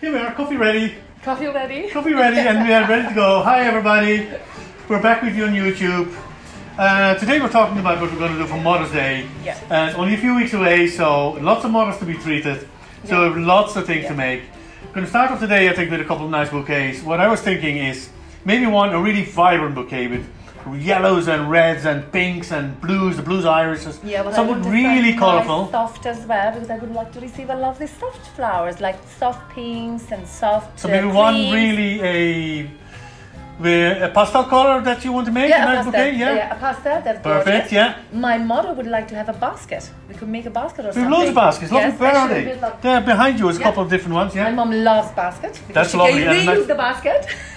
Here we are, coffee ready. Coffee ready? Coffee ready, and we are ready to go. Hi, everybody. We're back with you on YouTube. Uh, today we're talking about what we're going to do for Mother's Day. Yeah. And it's only a few weeks away, so lots of mothers to be treated. So Yeah. lots of things Yeah. to make. going to start off today, I think, with a couple of nice bouquets. What I was thinking is maybe one a really vibrant bouquet with yellows and reds and pinks and blues, the blues irises. Yeah, but Something would really colourful. soft as well because I would like to receive a lovely soft flowers like soft pinks and soft. So uh, maybe one really a, with a pastel color that you want to make Yeah, a pastel. bouquet. Yeah. yeah, a pastel. That's Perfect. gorgeous. Yeah. My mother would like to have a basket. We could make a basket or We have something. loads of baskets. Lovely. Yes, Where are they? love- behind you is a couple of different ones. Yeah. My Yeah. mom loves baskets. That's lovely, Can reuse nice- the basket.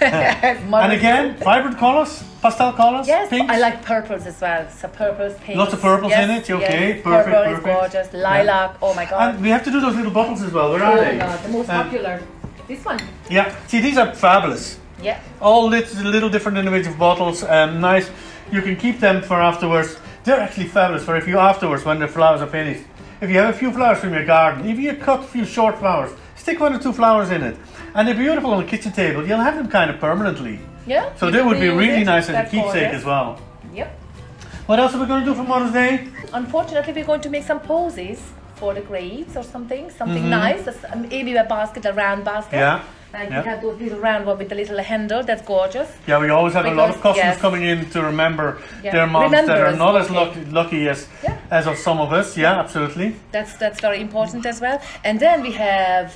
And again, vibrant colors, pastel colors, Yes, pinks. I like purples as well. So purples, pinks. Lots of purples yes, in it, okay, yes. perfect, Purple is gorgeous. Lilac. Oh my god. And we have to do those little bottles as well. Where are they? oh my god, the most Um, popular. This one. Yeah. See, these are fabulous. Yeah. All little, little different individual bottles. Um, nice. You can keep them for afterwards. They're actually fabulous for if you afterwards when the flowers are finished. If you have a few flowers from your garden, if you cut a few short flowers, stick one or two flowers in it, and they're beautiful on the kitchen table. You'll have them kind of permanently. Yeah. So they would be really nice as a keepsake as well. Yep. What else are we going to do for Mother's Day? Unfortunately, we're going to make some posies for the graves or something, something Mhm. nice. a s- Maybe a basket, a round basket. Yeah. Like yeah. we have those little round one with the little handle. That's gorgeous. Yeah, we always have a lot of customers yes. coming in to remember Yeah. their moms that are not as lucky, lucky as Yeah. as of some of us. Yeah, absolutely. That's that's very important as well. And then we have.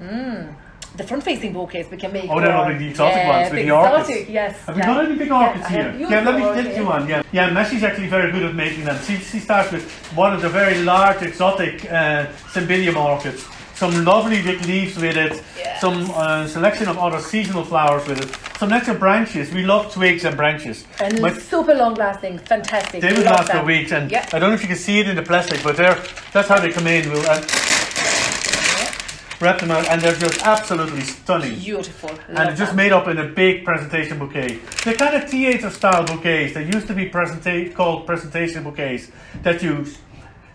Mm, the front-facing bouquets we can make. Oh, they're lovely, the exotic ones with the the orchids. exotic, Yes. Have we got any big orchids here? Yeah, let me get you one. Yeah, yeah. Mashy's actually very good at making them. She, she starts with one of the very large exotic uh, cymbidium orchids. Some lovely big leaves with it. Yes. Some uh, selection of other seasonal flowers with it. Some extra branches. We love twigs and branches. And But super long-lasting, fantastic. they will last for weeks, and Yeah. I don't know if you can see it in the plastic, but they're that's how they come in. We'll uh, wrap them out, and they're just absolutely stunning. Beautiful. and Love it's just made up in a big presentation bouquet. They're kind of theatre style bouquets. They used to be presenta- called presentation bouquets that you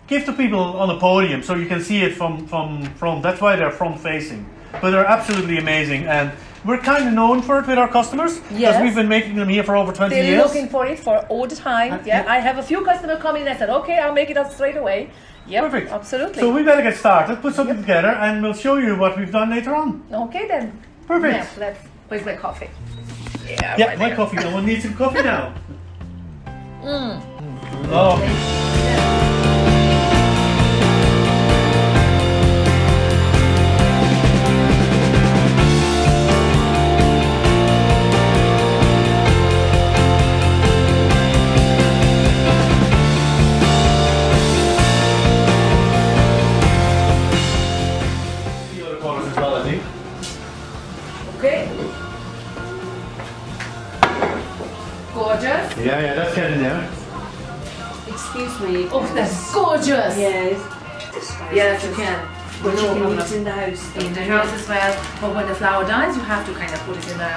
give to people on a podium so you can see it from from front. That's why they're front facing. But they're absolutely amazing, and we're kind of known for it with our customers because Yes. we've been making them here for over 20 They're years. looking for it for all the time. Yeah, yeah. I have a few customers coming and I said, okay, I'll make it up straight away. Yeah, Perfect. Absolutely. So we better get started, put something together, and we'll show you what we've done later on. okay then. Perfect. Yeah, let's. Where's my coffee? Yeah. Yeah, right my there. coffee. No one needs some coffee now. Mm. Lovely. The Okay. Gorgeous. Yeah, yeah, that's getting there. Excuse me. Oh, that's gorgeous. Yes. Yes, you can. But you can problem. use it in the house. In the house as well. But when the flower dies, you have to kind of put it in the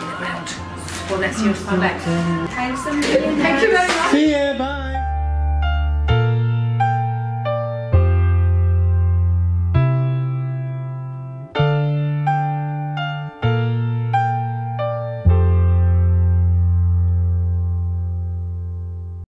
in the ground. So let's use come back. Thank you very much. See ya, bye.